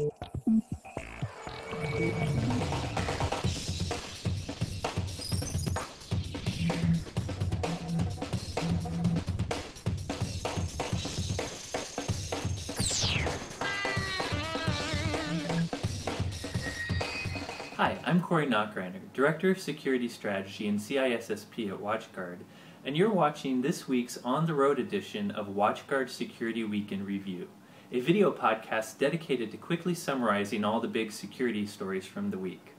Hi, I'm Corey Nachreiner, Director of Security Strategy and CISSP at WatchGuard, and you're watching this week's On the Road edition of WatchGuard Security Week in Review, a video podcast dedicated to quickly summarizing all the big security stories from the week.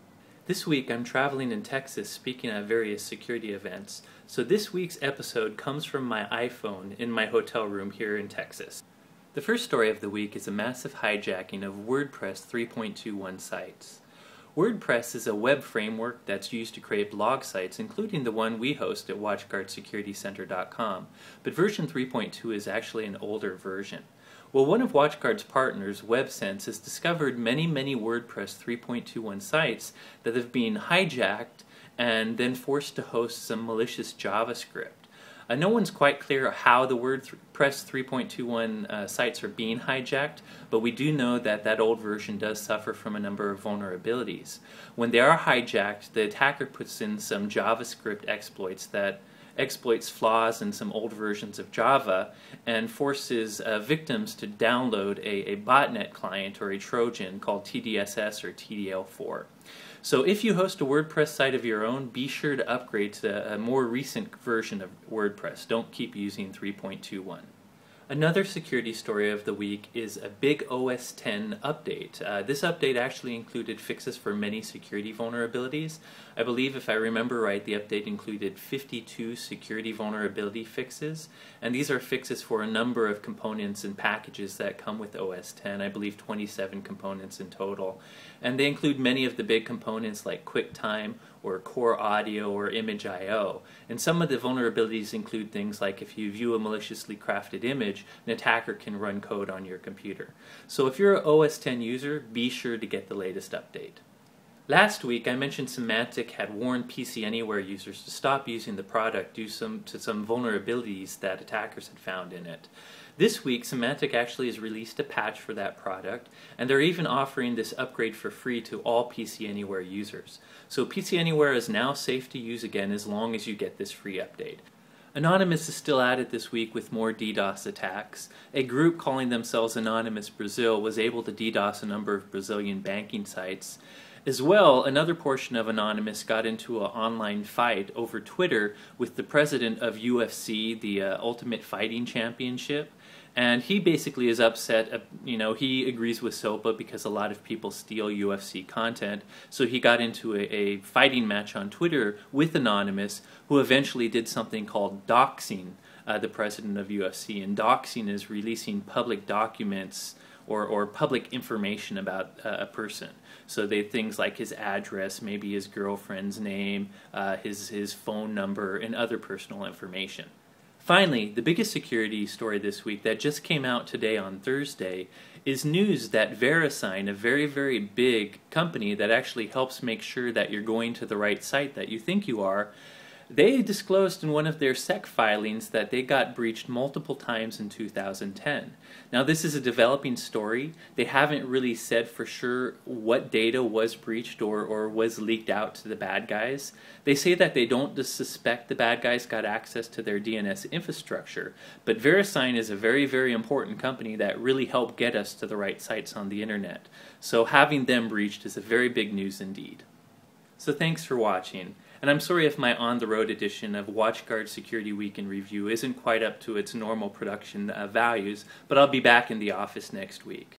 This week I'm traveling in Texas speaking at various security events, so this week's episode comes from my iPhone in my hotel room here in Texas. The first story of the week is a massive hijacking of WordPress 3.21 sites. WordPress is a web framework that's used to create blog sites, including the one we host at WatchGuardSecurityCenter.com, but version 3.2 is actually an older version. Well, one of WatchGuard's partners, WebSense, has discovered many, many WordPress 3.21 sites that have been hijacked and then forced to host some malicious JavaScript. Uh, no one's quite clear how the WordPress 3.21 uh, sites are being hijacked, but we do know that that old version does suffer from a number of vulnerabilities. When they are hijacked, the attacker puts in some JavaScript exploits that exploits flaws in some old versions of Java and forces uh, victims to download a, a botnet client or a Trojan called TDSS or TDL4. So if you host a WordPress site of your own, be sure to upgrade to a more recent version of WordPress. Don't keep using 3.21. Another security story of the week is a big OS 10 update. Uh, this update actually included fixes for many security vulnerabilities. I believe, if I remember right, the update included 52 security vulnerability fixes, and these are fixes for a number of components and packages that come with OS 10. I believe 27 components in total. And they include many of the big components like QuickTime or Core Audio or Image I.O. And some of the vulnerabilities include things like if you view a maliciously crafted image, an attacker can run code on your computer. So if you're an OS 10 user, be sure to get the latest update. Last week, I mentioned Symantec had warned PC Anywhere users to stop using the product due some, to some vulnerabilities that attackers had found in it. This week, Symantec actually has released a patch for that product, and they're even offering this upgrade for free to all PC Anywhere users. So PC Anywhere is now safe to use again as long as you get this free update. Anonymous is still at it this week with more DDoS attacks. A group calling themselves Anonymous Brazil was able to DDoS a number of Brazilian banking sites. As well, another portion of Anonymous got into an online fight over Twitter with the president of UFC, the uh, Ultimate Fighting Championship. And he basically is upset. Uh, you know, he agrees with SOPA because a lot of people steal UFC content. So he got into a, a fighting match on Twitter with Anonymous, who eventually did something called doxing uh, the president of UFC. And doxing is releasing public documents or, or public information about uh, a person. So they things like his address, maybe his girlfriend's name, uh, his his phone number, and other personal information. Finally, the biggest security story this week that just came out today on Thursday is news that VeriSign, a very, very big company that actually helps make sure that you're going to the right site that you think you are, they disclosed in one of their SEC filings that they got breached multiple times in 2010. Now, this is a developing story. They haven't really said for sure what data was breached or, or was leaked out to the bad guys. They say that they don't suspect the bad guys got access to their DNS infrastructure, but VeriSign is a very, very important company that really helped get us to the right sites on the internet. So having them breached is a very big news indeed. So thanks for watching. And I'm sorry if my on the road edition of WatchGuard Security Week in Review isn't quite up to its normal production uh, values, but I'll be back in the office next week.